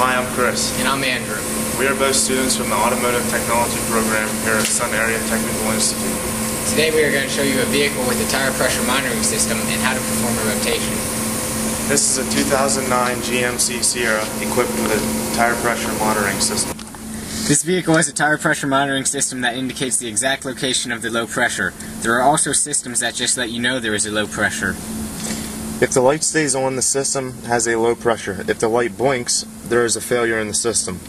Hi, I'm Chris. And I'm Andrew. We are both students from the Automotive Technology program here at Sun Area Technical Institute. Today we are going to show you a vehicle with a tire pressure monitoring system and how to perform a rotation. This is a 2009 GMC Sierra equipped with a tire pressure monitoring system. This vehicle has a tire pressure monitoring system that indicates the exact location of the low pressure. There are also systems that just let you know there is a low pressure. If the light stays on, the system has a low pressure. If the light blinks, there is a failure in the system.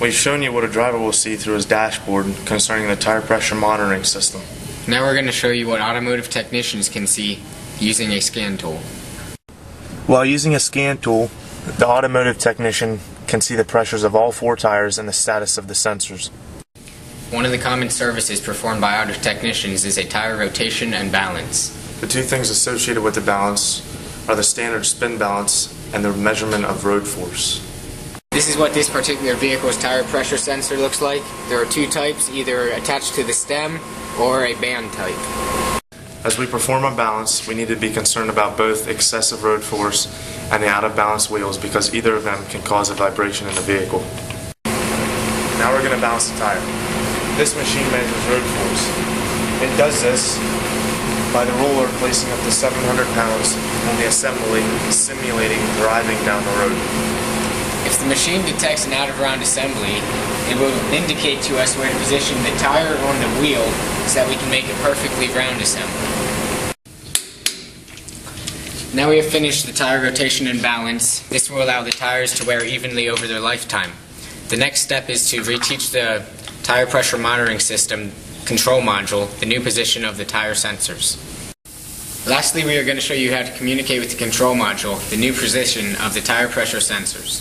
We've shown you what a driver will see through his dashboard concerning the tire pressure monitoring system. Now we're going to show you what automotive technicians can see using a scan tool. While using a scan tool, the automotive technician can see the pressures of all four tires and the status of the sensors. One of the common services performed by auto technicians is a tire rotation and balance. The two things associated with the balance are the standard spin balance and the measurement of road force. This is what this particular vehicle's tire pressure sensor looks like. There are two types, either attached to the stem or a band type. As we perform a balance, we need to be concerned about both excessive road force and the out of balance wheels because either of them can cause a vibration in the vehicle. Now we're going to balance the tire. This machine measures road force. It does this by the roller placing up to 700 pounds on the assembly, simulating driving down the road. If the machine detects an out-of-round assembly, it will indicate to us where to position the tire on the wheel so that we can make a perfectly round assembly. Now we have finished the tire rotation and balance. This will allow the tires to wear evenly over their lifetime. The next step is to reteach the tire pressure monitoring system control module the new position of the tire sensors. Lastly, we are going to show you how to communicate with the control module the new position of the tire pressure sensors.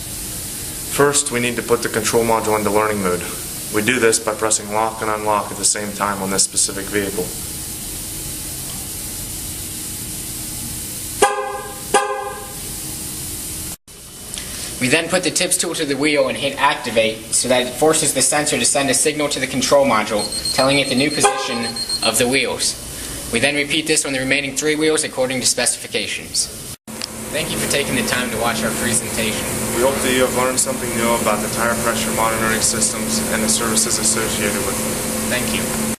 First, we need to put the control module into learning mode. We do this by pressing lock and unlock at the same time on this specific vehicle. We then put the TPMS tool to the wheel and hit activate so that it forces the sensor to send a signal to the control module telling it the new position of the wheels. We then repeat this on the remaining three wheels according to specifications. Thank you for taking the time to watch our presentation. We hope that you have learned something new about the tire pressure monitoring systems and the services associated with them. Thank you.